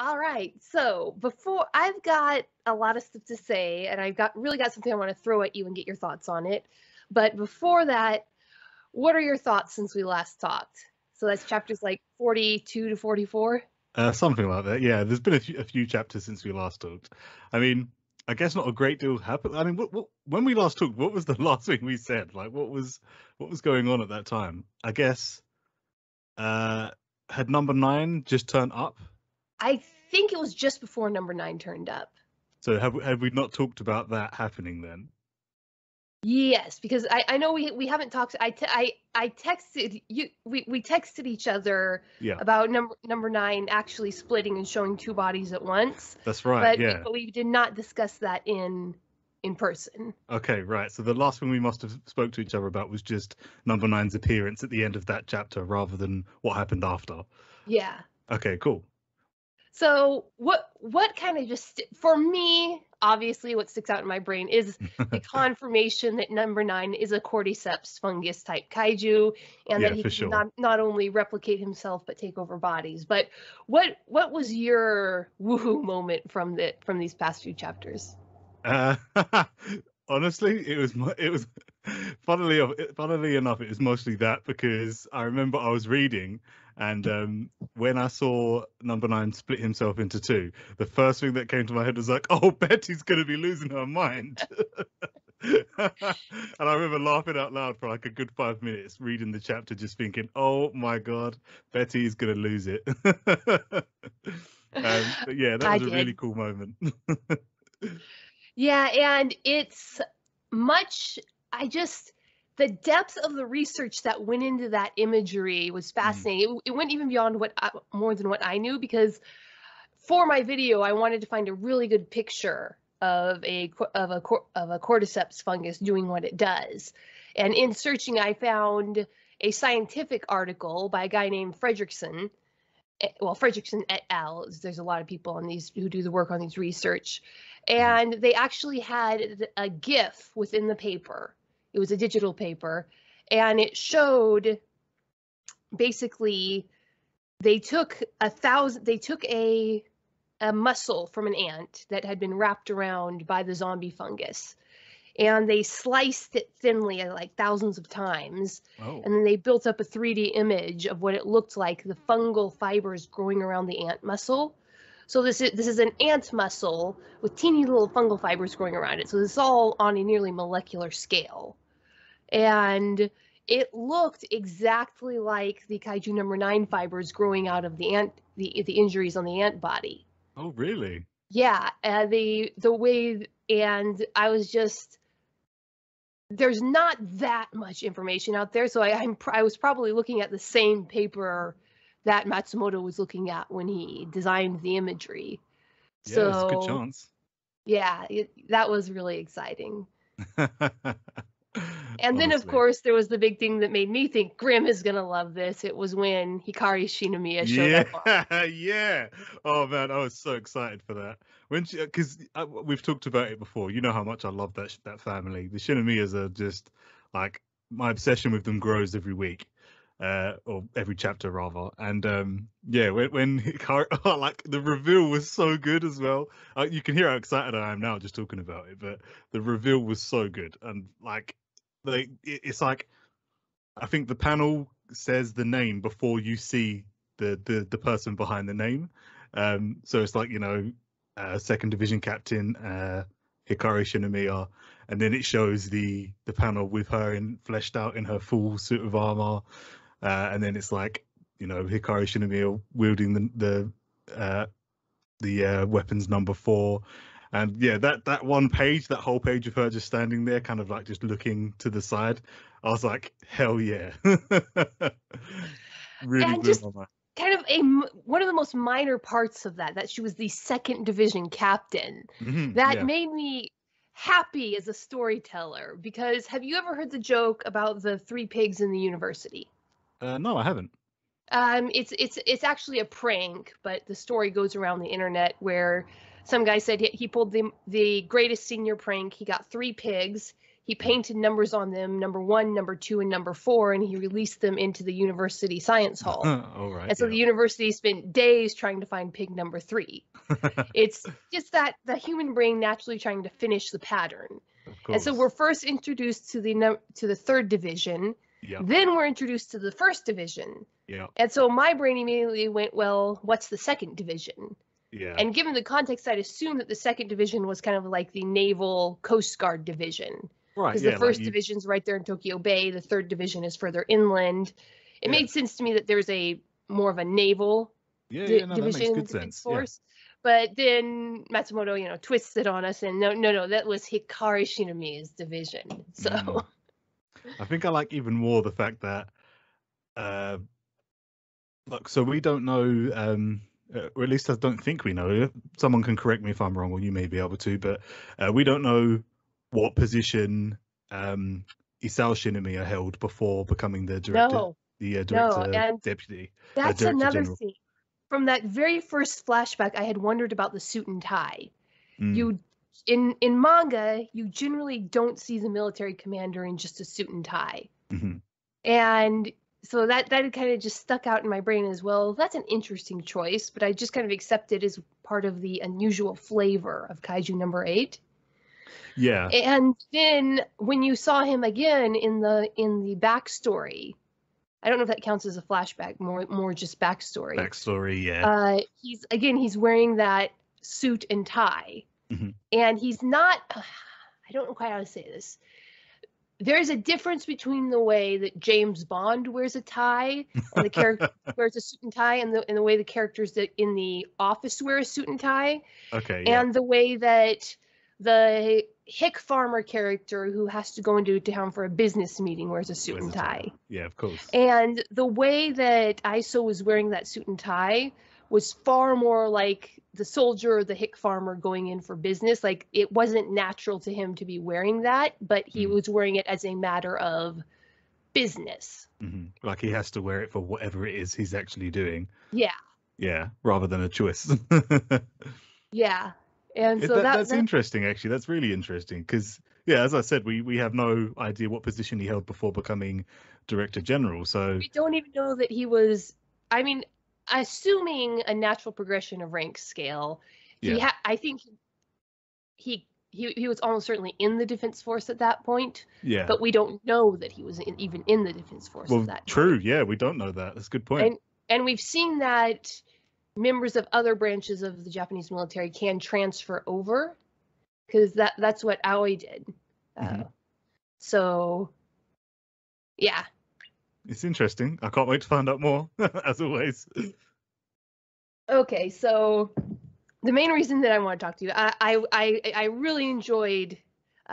All right. So before I've got a lot of stuff to say, and I've got really got something I want to throw at you and get your thoughts on it. But before that, what are your thoughts since we last talked? So that's chapters like 42 to 44. Uh, something like that. Yeah, there's been a few, a few chapters since we last talked. I mean, I guess not a great deal happened. I mean, what, what, when we last talked, what was the last thing we said? Like, what was what was going on at that time? I guess uh, had number nine just turned up? I think it was just before number nine turned up. So have have we not talked about that happening then? Yes, because I, I know we we haven't talked. I, te- I I texted you. We, we texted each other Yeah, about number number nine actually splitting and showing two bodies at once. that's right. but, we- yeah. but we did not discuss that in in person. Okay, right. So the last thing we must have spoke to each other about was just number nine's appearance at the end of that chapter, rather than what happened after. Yeah. Okay, cool. So what what kind of just for me, obviously, what sticks out in my brain is the confirmation that number nine is a cordyceps fungus type kaiju, and Yeah, that he can sure. not not only replicate himself but take over bodies. But what what was your woohoo moment from the from these past few chapters? Uh, honestly, it was it was funnily funnily enough, it was mostly that because I remember I was reading and um, when I saw number nine split himself into two, the first thing that came to my head was like, "Oh, Betty's gonna be losing her mind." and I remember laughing out loud for like a good five minutes reading the chapter, just thinking, "Oh my god, Betty is gonna lose it." um, but yeah, that I was a really cool moment. Yeah, and it's much, I just, the depth of the research that went into that imagery was fascinating. It, it went even beyond what I, more than what I knew because for my video, I wanted to find a really good picture of a of a of a cordyceps fungus doing what it does. And in searching, I found a scientific article by a guy named Fredericksen. eh, Well, Fredericksen et al. There's a lot of people on these who do the work on these research and they actually had a GIF within the paper. It was a digital paper, and it showed basically they took a thousand. They took a a muscle from an ant that had been wrapped around by the zombie fungus, and they sliced it thinly, like thousands of times, oh. and then they built up a 3D image of what it looked like the fungal fibers growing around the ant muscle. So this is this is an ant muscle with teeny little fungal fibers growing around it. So this is all on a nearly molecular scale. And it looked exactly like the kaiju number 9 fibers growing out of the ant the the injuries on the ant body. Oh, really? Yeah, uh, the the way and I was just there's not that much information out there, so I, I'm I was probably looking at the same paper that Matsumoto was looking at when he designed the imagery. Yeah, so it's a good chance. yeah, it, that was really exciting. And then, of course, there was the big thing that made me think Grim is gonna love this. It was when Hikari Shinomiya showed up. yeah, yeah. Oh man, I was so excited for that. When she, because uh, we've talked about it before. You know how much I love that that family. The Shinomiyas are just like my obsession with them grows every week, uh, or every chapter rather. And um, yeah, when when Hikari, oh, like the reveal was so good as well. Uh, you can hear how excited I am now just talking about it. But the reveal was so good, and like, like it's like I think the panel says the name before you see the the, the person behind the name. Um, so it's like you know, uh, second division captain uh, Hikari Shinomiya, and then it shows the the panel with her in fleshed out in her full suit of armor, uh, and then it's like you know Hikari Shinomiya wielding the the uh, the uh, weapons number four. And yeah, that that one page, that whole page of her just standing there, kind of like just looking to the side. I was like, hell yeah. really And just-. Kind of a one of the most minor parts of that that she was the second division captain. Mhm, That yeah. made me happy as a storyteller because have you ever heard the joke about the three pigs in the university? Uh, no, I haven't. Um, it's it's it's actually a prank, but the story goes around the internet where some guy said he, he pulled the the greatest senior prank. He got three pigs. He painted numbers on them, number one, number two, and number four, and he released them into the university science hall. All right. and so the university spent days trying to find pig number three. it's just that the human brain naturally trying to finish the pattern. And so we're first introduced to the num- to the third division, yeah. then we're introduced to the first division. Yeah. And so my brain immediately went, well, what's the second division? Yeah. And given the context, I'd assume that the second division was kind of like the naval coast guard division. right. Because Yeah. the first like you- division's right there in Tokyo Bay, the third division is further inland. It Yeah. made sense to me that there's a more of a naval yeah, di- yeah, no, that makes division good sense. Yeah. force. But then Matsumoto, you know, twists it on us, and no, no, no, that was Hikari Shinomiya's division. So Mm. I think I like even more the fact that, uh, look, so we don't know, um, uh, or at least I don't think we know. Someone can correct me if I'm wrong, or you may be able to, but uh, we don't know what position um, Isao Shinomiya held before becoming the director, no, the uh, no, and deputy. that's Director another General. thing. From that very first flashback, I had wondered about the suit and tie. Mm, You in in manga, you generally don't see the military commander in just a suit and tie. mhm. And so that that kind of just stuck out in my brain as well. That's an interesting choice, but I just kind of accept it as part of the unusual flavor of Kaiju number 8. Yeah, And then when you saw him again in the in the backstory, I don't know if that counts as a flashback, more more just backstory. backstory. Yeah, Uh, he's again he's wearing that suit and tie, Mhm. and he's not. I don't know quite how to say this. There's a difference between the way that James Bond wears a tie and the character wears a suit and tie, and the and the way the characters that in the office wear a suit and tie, okay. Yeah. and the way that the hick farmer character who has to go into town for a business meeting wears a suit Wears and tie. tie. yeah, of course. And the way that Iso was wearing that suit and tie was far more like the soldier or the hick farmer going in for business. Like it wasn't natural to him to be wearing that, but he Mhm. was wearing it as a matter of business. hmm Like he has to wear it for whatever it is he's actually doing. Yeah. Yeah, rather than a choice. Yeah. And It- so that- that, that's that- interesting, actually. That's really interesting because, yeah, as I said, we we have no idea what position he held before becoming director general. So we don't even know that he was I mean, assuming a natural progression of rank scale, he ha- I think he he he was almost certainly in the defense force at that point. yeah, but we don't know that he was in, even in the defense force well, at that true. time. Yeah, we don't know that. That's a good point. And and we've seen that members of other branches of the Japanese military can transfer over because that that's what Aoi did. Uh, Mhm. so yeah, It's interesting. I can't wait to find out more, as always. okay. So the main reason that I want to talk to you, I I I, I really enjoyed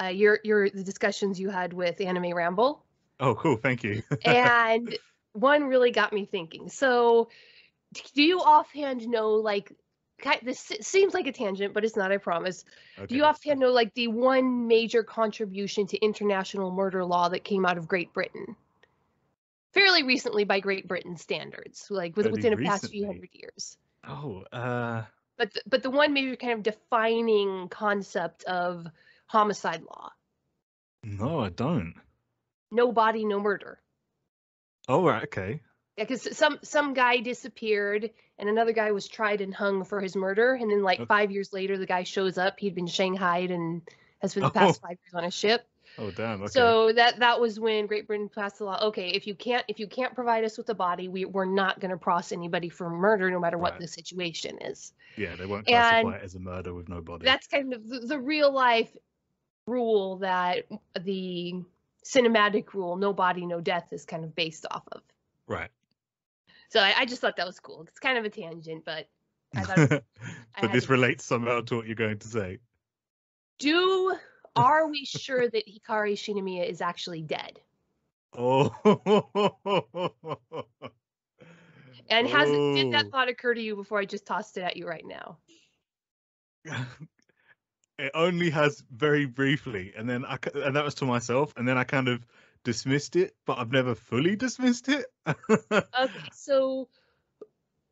uh, your your the discussions you had with Anime Ramble. Oh, cool. Thank you. and one really got me thinking. So, do you offhand know, like, this seems like a tangent, but it's not, I promise. Do you offhand know, like, the one major contribution to international murder law that came out of Great Britain? Fairly recently by Great Britain standards, like within the past few hundred years. Oh, uh, But, th- but the one major kind of defining concept of homicide law no, I don't. no body, no murder. Oh, right. Okay. Yeah, because some some guy disappeared and another guy was tried and hung for his murder, and then like Okay. five years later, the guy shows up. He'd been shanghaied and has been the past five years on a ship. Oh, damn. Okay. So that that was when Great Britain passed the law. Okay, if you can't if you can't provide us with a body, we we're not going to process anybody for murder, no matter what the situation is. yeah, they won't and classify it as a murder with no body. That's kind of the, the real life rule that the cinematic rule, no body, no death, is kind of based off of. right. So I, I just thought that was cool. It's kind of a tangent, but I thought was but had this relates somehow to what you're going to say. do are we sure that Hikari Shinomiya is actually dead? Oh. And has did that Oh. thought occur to you before I just tossed it at you right now? it only has very briefly, and then I and that was to myself, and then I kind of dismissed it, but I've never fully dismissed it. Okay, so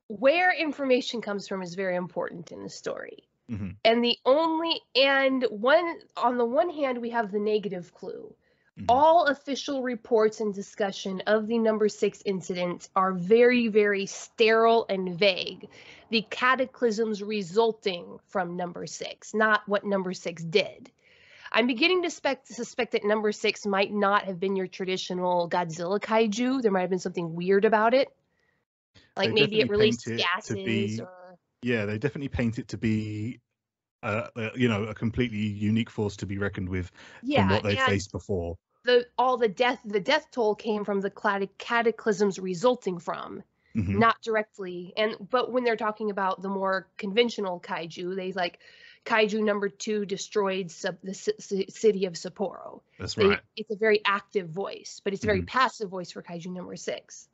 where information comes from is very important in the story. Hmm And the only and one on the one hand we have the negative clue. Mhm. All official reports and discussion of the number 6 incident are very very sterile and vague. The cataclysms resulting from number 6, not what number 6 did. I'm beginning to spec- suspect that number 6 might not have been your traditional Godzilla kaiju. There might have been something weird about it. Like They maybe it released it to gases be- or Yeah, they definitely paint it to be, uh, uh, you know, a completely unique force to be reckoned with yeah, from what they faced before. the all the death the death toll came from the cataclysms resulting from Mhm. not directly and but when they're talking about the more conventional kaiju they like kaiju number two destroyed sub, the ci- city of sapporo That's They- right. it's a very active voice but it's a very Mhm. passive voice for kaiju number six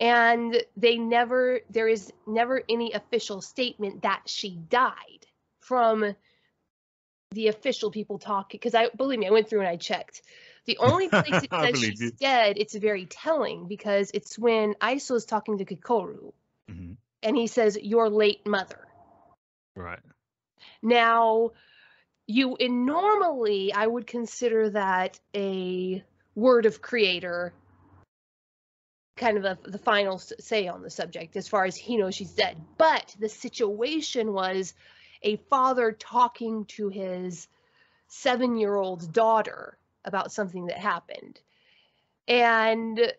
and they never there is never any official statement that she died from the official people talking because i believe me i went through and i checked the only place it says she's you. dead it's very telling because it's when iso is talking to kikoru hmm and he says your late mother Right. now, you and normally I would consider that a word of creator, kind of a, the final say on the subject as far as he knows she's dead. But the situation was a father talking to his seven year old daughter about something that happened. And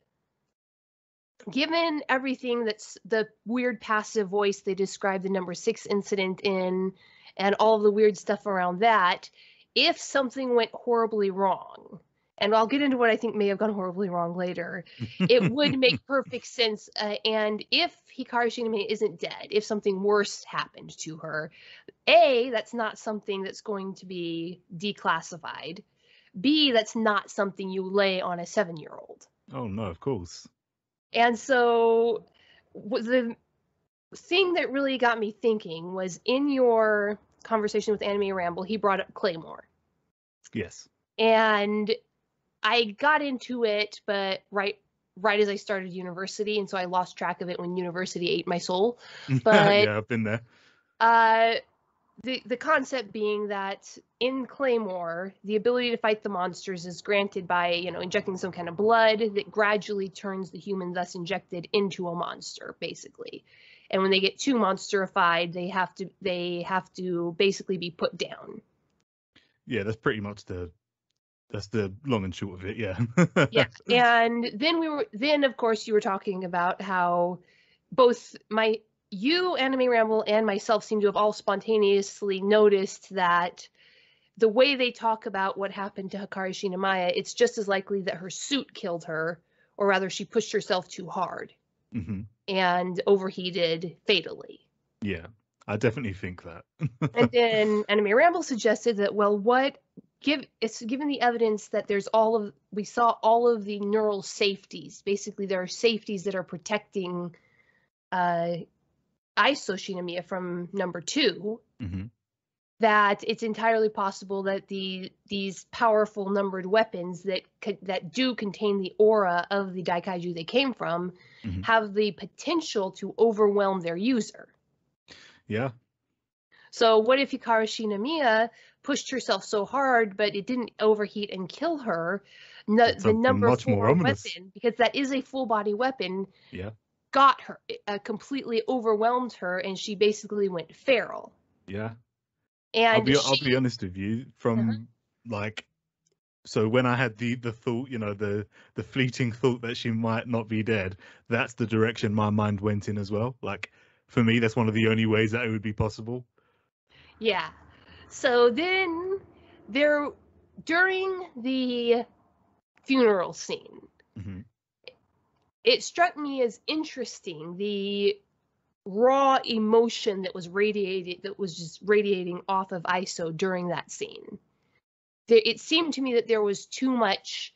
given everything that's the weird passive voice they described the number six incident in and all the weird stuff around that, if something went horribly wrong, and I'll get into what I think may have gone horribly wrong later, it would make perfect sense. Uh, and if Hikaru Shinomiya isn't dead, if something worse happened to her, A, that's not something that's going to be declassified. B, that's not something you lay on a seven year old. Oh no, of course. And so the thing that really got me thinking was in your conversation with Anime Ramble, he brought up Claymore. Yes. And I got into it, but right right as I started university, and so I lost track of it when university ate my soul. But- yeah, I've been there. Uh the the concept being that in Claymore, the ability to fight the monsters is granted by, you know, injecting some kind of blood that gradually turns the human thus injected into a monster, basically. And when they get too monsterified, they have to they have to basically be put down. Yeah, that's pretty much the that's the long and short of it. Yeah. yeah and then we were then of course you were talking about how both my you anime ramble and myself seem to have all spontaneously noticed that the way they talk about what happened to Hikari Shinomiya, it's just as likely that her suit killed her, or rather she pushed herself too hard hmm and overheated fatally. Yeah, I definitely think that. and then Anime Ramble suggested that, well, what give it's given the evidence that there's all of we saw all of the neural safeties. Basically, there are safeties that are protecting uh Iso Shinomiya from number two. hmm That it's entirely possible that the these powerful numbered weapons that that do contain the aura of the Daikaiju they came from Mhm. have the potential to overwhelm their user. Yeah. So what if Hikaru Shinomiya pushed herself so hard, but it didn't overheat and kill her? No, That's the number much more four weapon, because that is a full body weapon, Yeah. got her, uh, completely overwhelmed her, and she basically went feral. Yeah. And I'll be I'll be honest with you. From like, so when I had the the thought, you know, the the fleeting thought that she might not be dead, that's the direction my mind went in as well. Like, for me, that's one of the only ways that it would be possible. Yeah. So then there during the funeral scene, hmm it struck me as interesting the raw emotion that was radiated that was just radiating off of iso during that scene. There, it seemed to me that there was too much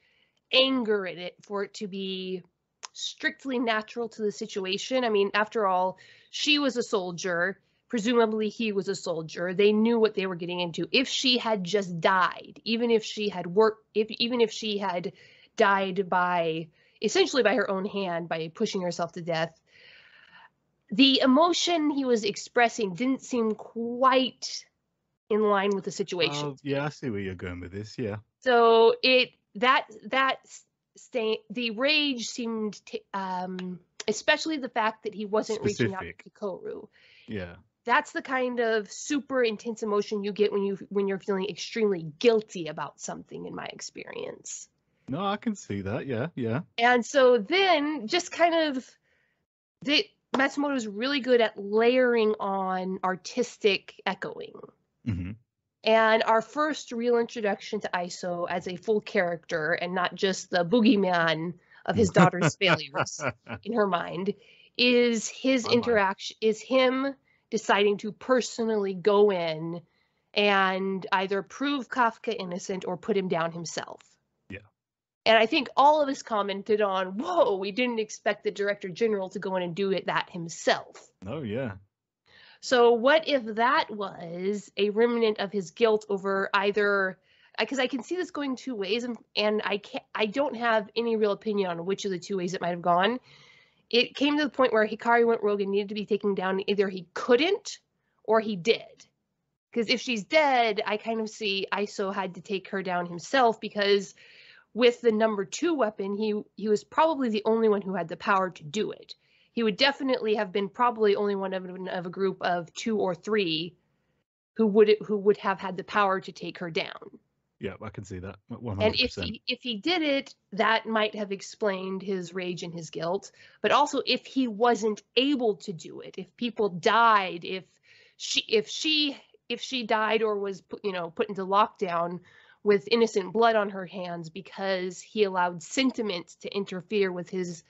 anger in it for it to be strictly natural to the situation. I mean after all she was a soldier presumably he was a soldier they knew what they were getting into if she had just died even if she had worked if even if she had died by essentially by her own hand by pushing herself to death the emotion he was expressing didn't seem quite in line with the situation. Oh, yeah, I see where you're going with this. Yeah. So it that that stay the rage seemed to, um especially the fact that he wasn't reaching out to Koru. Yeah. That's the kind of super intense emotion you get when you when you're feeling extremely guilty about something in my experience. No, I can see that. Yeah. Yeah. And so then just kind of Matsumoto is really good at layering on artistic echoing. hmm And our first real introduction to ISO as a full character and not just the boogeyman of his daughter's failures in her mind is his interaction is him deciding to personally go in and either prove Kafka innocent or put him down himself. Yeah. And I think all of us commented on, whoa, we didn't expect the director general to go in and do it that himself. Oh, yeah. So what if that was a remnant of his guilt over either because I can see this going two ways and, and I can't I don't have any real opinion on which of the two ways it might have gone. It came to the point where Hikari went rogue and needed to be taken down. Either he couldn't or he did. Because if she's dead, I kind of see ISO had to take her down himself because with the number two weapon, he he was probably the only one who had the power to do it he would definitely have been probably only one of, of a group of two or three who would who would have had the power to take her down. Yeah, I can see that. 100%. And if he if he did it, that might have explained his rage and his guilt. But also, if he wasn't able to do it, if people died, if she if she if she died or was put, you know put into lockdown with innocent blood on her hands because he allowed sentiment to interfere with his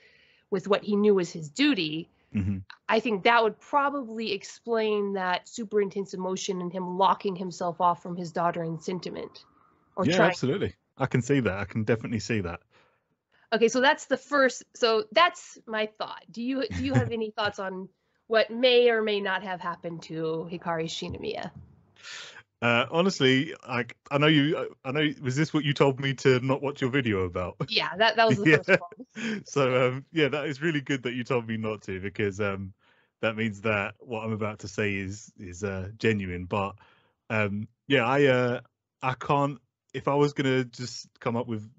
with what he knew was his duty, Mhm. I think that would probably explain that super intense emotion and him locking himself off from his daughter in sentiment. Or yeah, trying. absolutely. I can see that. I can definitely see that. Okay, so that's the first. So that's my thought. Do you do you have any thoughts on what may or may not have happened to Hikari Shinomiya? Uh, honestly, like I know you. I know. Was this what you told me to not watch your video about? Yeah, that that was the Yeah. first one. so um, yeah, that is really good that you told me not to because um, that means that what I'm about to say is is uh, genuine. But um, yeah, I uh, I can't. If I was gonna just come up with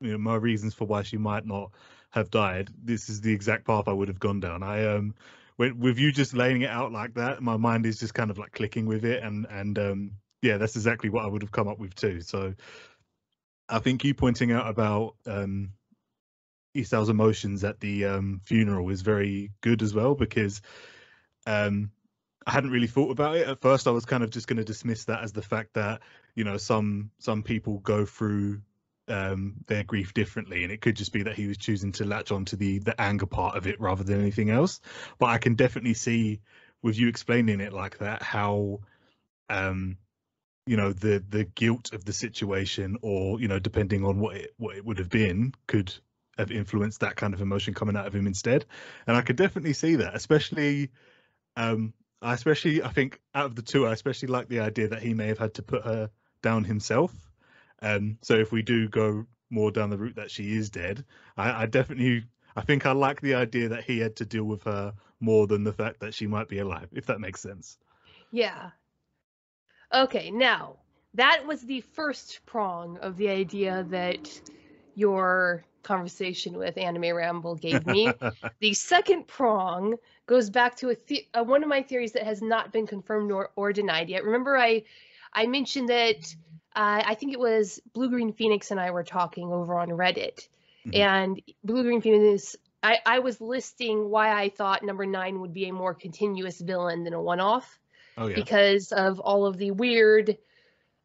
you know my reasons for why she might not have died, this is the exact path I would have gone down. I um, when with you just laying it out like that, my mind is just kind of like clicking with it, and and um, yeah, that's exactly what I would have come up with too. So I think you pointing out about um Isao's emotions at the um, funeral is very good as well because um, I hadn't really thought about it at first. I was kind of just going to dismiss that as the fact that you know some some people go through um, their grief differently, and it could just be that he was choosing to latch onto the the anger part of it rather than anything else. But I can definitely see with you explaining it like that how um you know the the guilt of the situation or you know depending on what it what it would have been could have influenced that kind of emotion coming out of him instead and i could definitely see that especially um i especially i think out of the two i especially like the idea that he may have had to put her down himself um so if we do go more down the route that she is dead i i definitely i think i like the idea that he had to deal with her more than the fact that she might be alive if that makes sense Yeah. Okay, now that was the first prong of the idea that your conversation with Anime Ramble gave me. the second prong goes back to a the- uh, one of my theories that has not been confirmed nor or denied yet. Remember, I I mentioned that uh, I think it was Blue Green Phoenix and I were talking over on Reddit, Mhm. and Blue Green Phoenix. I, I was listing why I thought number nine would be a more continuous villain than a one-off oh yeah because of all of the weird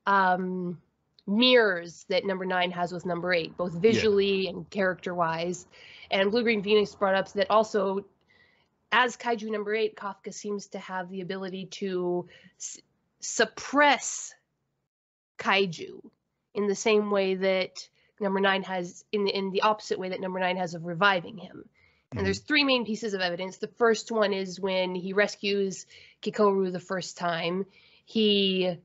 um, mirrors that number nine has with number eight, both visually and character wise. And Blue Green Phoenix brought up that also, as Kaiju number eight, Kafka seems to have the ability to s- suppress Kaiju in the same way that number nine has, in the, in the opposite way that number nine has of reviving him. Mhm. And there's three main pieces of evidence. The first one is when he rescues Kikoru the first time. He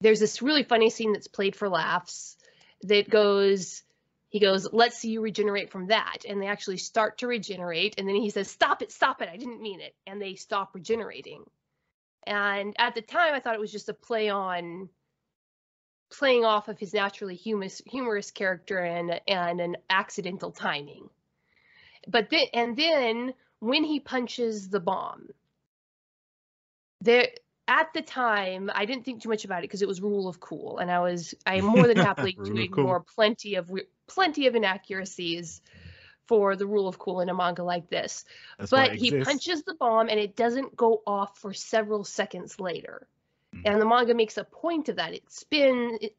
there's this really funny scene that's played for laughs that goes he goes, let's see you regenerate from that. And they actually start to regenerate. And then he says, stop it, stop it. I didn't mean it. And they stop regenerating. And at the time, I thought it was just a play on playing off of his naturally humorous, humorous character and, and an accidental timing. But then, and then when he punches the bomb, there, at the time, I didn't think too much about it because it was rule of cool, and I was I am more than happy to ignore cool. plenty of plenty of inaccuracies for the rule of cool in a manga like this. That's but he punches the bomb and it doesn't go off for several seconds later. Mm. And the manga makes a point of that. It spins it,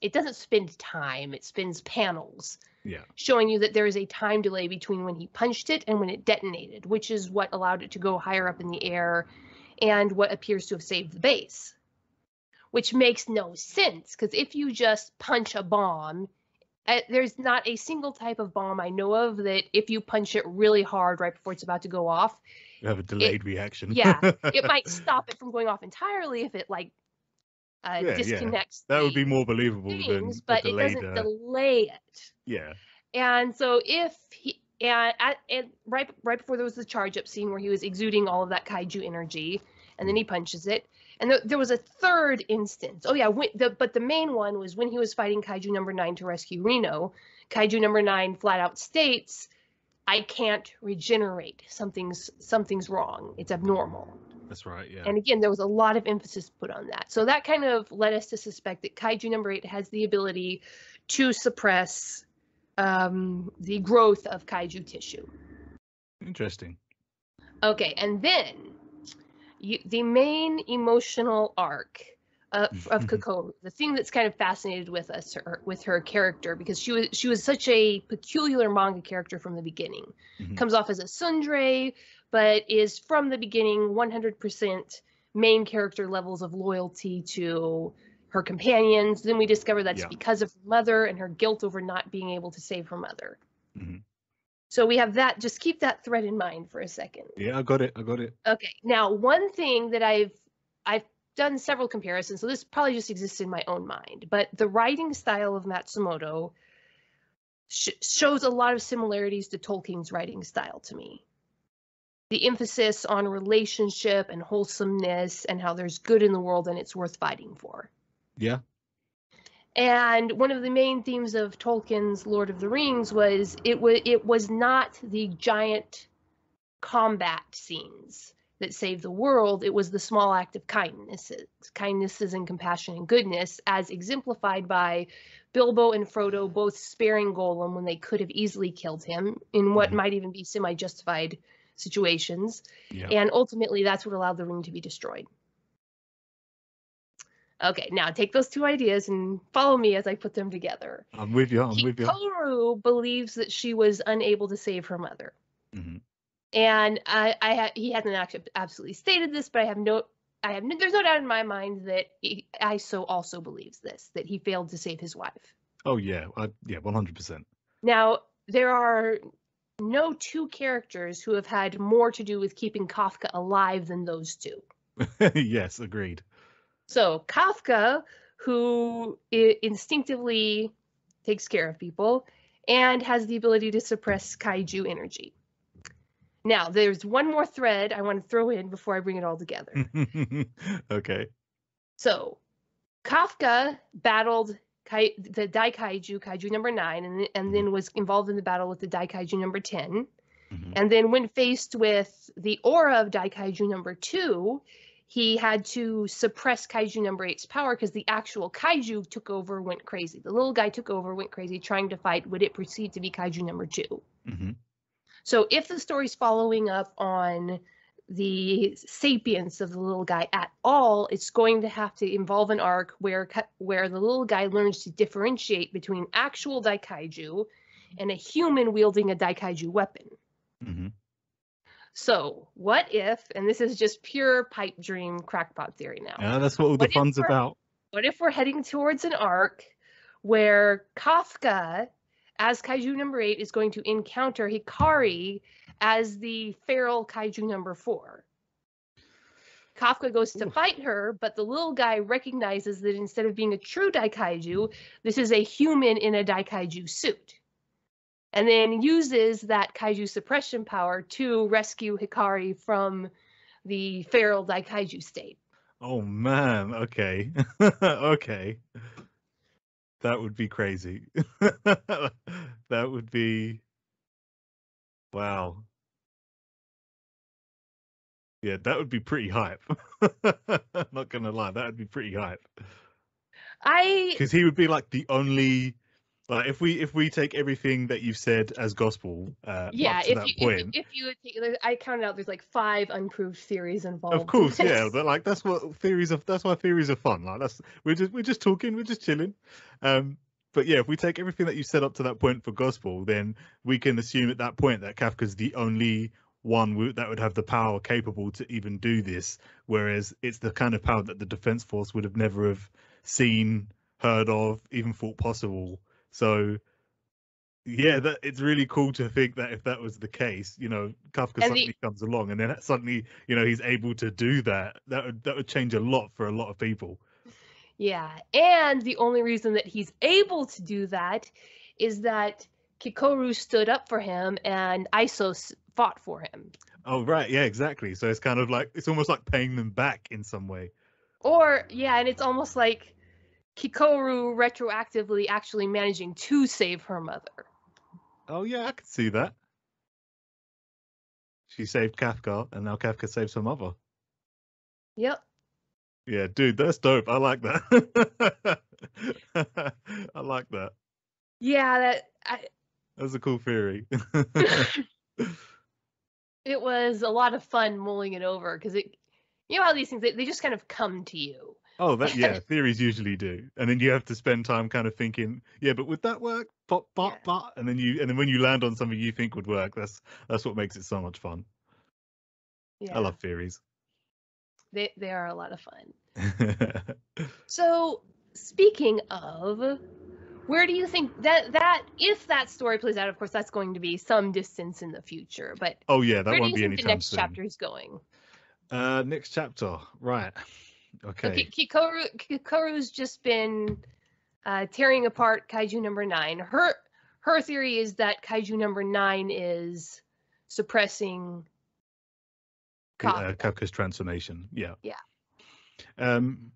it doesn't spend time, it spins panels. Yeah. Showing you that there is a time delay between when he punched it and when it detonated, which is what allowed it to go higher up in the air and what appears to have saved the base. Which makes no sense because if you just punch a bomb, uh, there's not a single type of bomb I know of that if you punch it really hard right before it's about to go off, you have a delayed it, reaction. yeah, it might stop it from going off entirely if it like uh, yeah, disconnects. Yeah. That would be more believable things, than but it doesn't uh... delay it. Yeah. And so if he and at, and right right before there was the charge up scene where he was exuding all of that kaiju energy, and then he punches it. And th- there was a third instance. Oh yeah, when, the, but the main one was when he was fighting Kaiju number nine to rescue Reno. Kaiju number nine flat out states, "I can't regenerate. Something's something's wrong. It's abnormal." That's right. Yeah. And again, there was a lot of emphasis put on that. So that kind of led us to suspect that Kaiju number eight has the ability to suppress um, the growth of Kaiju tissue. Interesting. Okay, and then you, the main emotional arc of, of Kikoru, the thing that's kind of fascinated with us her, with her character because she was she was such a peculiar manga character from the beginning. Mm-hmm. Comes off as a tsundere, but is from the beginning 100% main character levels of loyalty to her companions. Then we discover that's yeah. because of her mother and her guilt over not being able to save her mother. Mm-hmm. So we have that. Just keep that thread in mind for a second. Yeah, I got it. I got it. Okay. Now, one thing that I've I've done several comparisons, so this probably just exists in my own mind, but the writing style of Matsumoto sh- shows a lot of similarities to Tolkien's writing style to me. The emphasis on relationship and wholesomeness and how there's good in the world and it's worth fighting for. Yeah, and one of the main themes of Tolkien's Lord of the Rings was it was it was not the giant combat scenes that saved the world. It was the small act of kindnesses, kindnesses and compassion and goodness, as exemplified by Bilbo and Frodo both sparing Gollum when they could have easily killed him in what mm-hmm. might even be semi-justified situations. Yeah. And ultimately, that's what allowed the ring to be destroyed. Okay, now take those two ideas and follow me as I put them together. I'm with you. I'm Hikaru with you. Kikoru believes that she was unable to save her mother. Mm-hmm. And I, I ha- he hasn't actually absolutely stated this, but I have no, I have no, there's no doubt in my mind that he, Iso also believes this, that he failed to save his wife. Oh yeah, I, yeah, 100%. Now there are no two characters who have had more to do with keeping Kafka alive than those two. yes, agreed. So Kafka, who instinctively takes care of people and has the ability to suppress kaiju energy. Now, there's one more thread I want to throw in before I bring it all together. okay. So, Kafka battled Kai, the Daikaiju, Kaiju number nine, and, and then was involved in the battle with the Daikaiju number 10. Mm-hmm. And then, when faced with the aura of Daikaiju number two, he had to suppress kaiju number eight's power because the actual kaiju took over, went crazy. The little guy took over, went crazy, trying to fight would it proceed to be kaiju number 2 mm-hmm. So if the story's following up on the sapience of the little guy at all, it's going to have to involve an arc where where the little guy learns to differentiate between actual daikaiju and a human wielding a daikaiju weapon. Mm-hmm. So, what if, and this is just pure pipe dream crackpot theory now. Yeah, that's what all the fun's about. What if we're heading towards an arc where Kafka, as kaiju number eight, is going to encounter Hikari as the feral kaiju number four? Kafka goes to Oof. fight her, but the little guy recognizes that instead of being a true Daikaiju, this is a human in a Daikaiju suit. And then uses that kaiju suppression power to rescue Hikari from the feral Daikaiju state. Oh man, okay. okay. That would be crazy. that would be wow. Yeah, that would be pretty hype. Not gonna lie, that would be pretty hype. I Because he would be like the only like if we if we take everything that you've said as gospel uh yeah, if that you, point. if, if you I counted out there's like five unproved theories involved. Of course, yeah, but like that's what theories of that's why theories are fun. Like that's we're just we're just talking, we're just chilling. Um, but yeah, if we take everything that you said up to that point for gospel, then we can assume at that point that Kafka's the only one that would have the power capable to even do this. Whereas it's the kind of power that the defense force would have never have seen, heard of, even thought possible. So yeah, that it's really cool to think that if that was the case, you know, Kafka And suddenly comes along and then suddenly, you know, he's able to do that. That would that would change a lot for a lot of people. Yeah, and the only reason that he's able to do that is that Kikoru stood up for him and Isos fought for him. Oh right, yeah, exactly. So it's kind of like it's almost like paying them back in some way. Or yeah, and it's almost like Kikoru retroactively actually managing to save her mother. Oh yeah, I could see that. She saved Kafka, and now Kafka saves her mother. Yep. Yeah, dude, that's dope. I like that. I like that. Yeah, that I, That's a cool theory. it was a lot of fun mulling it over because it you know how these things they, they just kind of come to you. Oh, that yeah, theories usually do, and then you have to spend time kind of thinking, yeah, but would that work? But but Yeah. but, and then you and then when you land on something you think would work, that's that's what makes it so much fun. Yeah. I love theories. they they are a lot of fun. So, speaking of, where do you think that that if that story plays out, of course, that's going to be some distance in the future. But oh yeah, that where do won't you be think the next soon. chapter is going? Uh, next chapter, right? So Okay. Ki- Kikoru Kikoru's just been uh, tearing apart Kaiju number nine. Her her theory is that Kaiju number nine is suppressing. K- uh. Kafka's transformation. Yeah. Yeah. Um.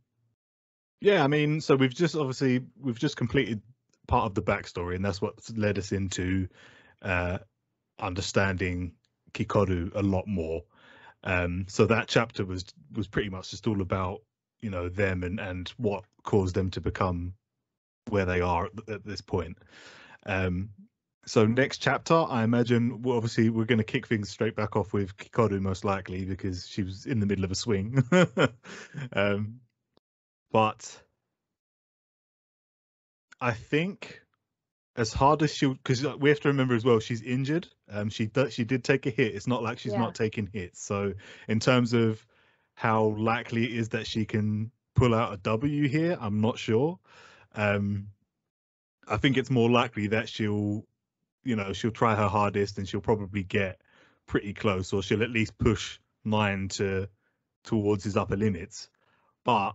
Yeah, I mean, so we've just obviously we've just completed part of the backstory, and that's what's led us into uh, understanding Kikoru a lot more. Um, so that chapter was was pretty much just all about you know them and and what caused them to become where they are at, at this point. Um, so next chapter, I imagine, well, obviously, we're going to kick things straight back off with Kikoru most likely because she was in the middle of a swing. um, but I think as hard as she, because we have to remember as well, she's injured. Um, she does, she did take a hit. It's not like she's Yeah. not taking hits. So in terms of how likely it is that she can pull out a W here, I'm not sure. Um, I think it's more likely that she'll, you know, she'll try her hardest and she'll probably get pretty close, or she'll at least push nine to towards his upper limits. But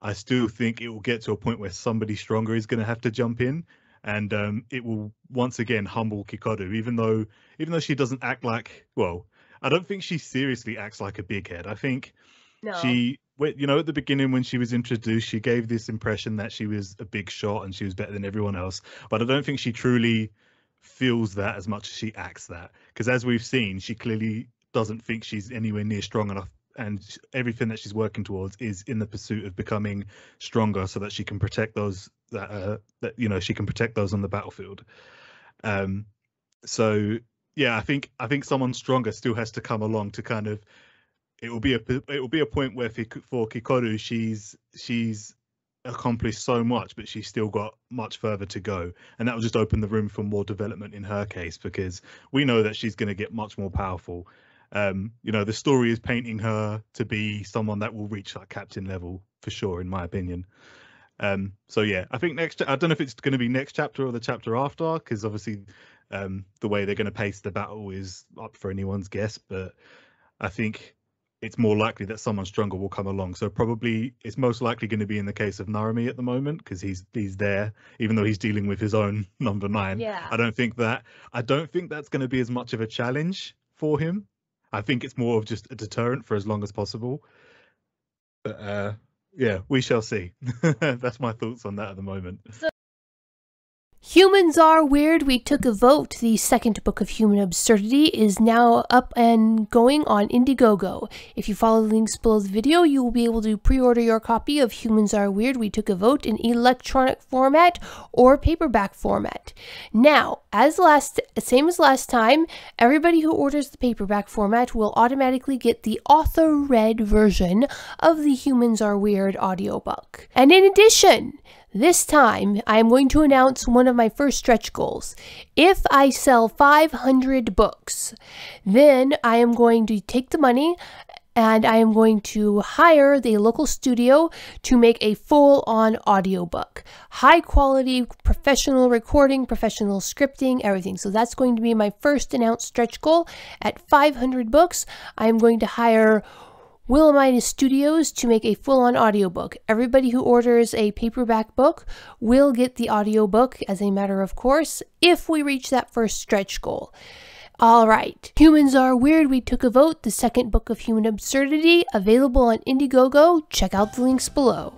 I still think it will get to a point where somebody stronger is going to have to jump in, and um, it will once again humble Kikoru. Even though, even though she doesn't act like, well, I don't think she seriously acts like a big head. I think No. she you know, at the beginning when she was introduced, she gave this impression that she was a big shot and she was better than everyone else. But I don't think she truly feels that as much as she acts that. Because as we've seen, she clearly doesn't think she's anywhere near strong enough. And everything that she's working towards is in the pursuit of becoming stronger, so that she can protect those that uh, that you know she can protect those on the battlefield. Um, so yeah, I think I think someone stronger still has to come along to kind of it will be a it will be a point where for, for Kikoru she's she's accomplished so much but she's still got much further to go. And that will just open the room for more development in her case because we know that she's going to get much more powerful. Um you know the story is painting her to be someone that will reach that captain level for sure in my opinion. Um so yeah i think next i don't know if it's going to be next chapter or the chapter after because obviously um the way they're going to pace the battle is up for anyone's guess but i think it's more likely that someone stronger will come along. So probably it's most likely going to be in the case of Narumi at the moment because he's he's there, even though he's dealing with his own number nine. Yeah. I don't think that I don't think that's going to be as much of a challenge for him. I think it's more of just a deterrent for as long as possible. But uh, yeah, we shall see. that's my thoughts on that at the moment. So Humans Are Weird. We took a vote. The second book of Human Absurdity is now up and going on Indiegogo. If you follow the links below the video, you will be able to pre order your copy of Humans Are Weird. We took a vote in electronic format or paperback format. Now, as last, same as last time, everybody who orders the paperback format will automatically get the author read version of the Humans Are Weird audiobook. And in addition, this time, I am going to announce one of my first stretch goals. If I sell 500 books, then I am going to take the money and I am going to hire the local studio to make a full on audiobook. High quality, professional recording, professional scripting, everything. So that's going to be my first announced stretch goal. At 500 books, I am going to hire Willamina Studios to make a full on audiobook. Everybody who orders a paperback book will get the audiobook as a matter of course if we reach that first stretch goal. All right. Humans Are Weird. We took a vote. The second book of Human Absurdity available on Indiegogo. Check out the links below.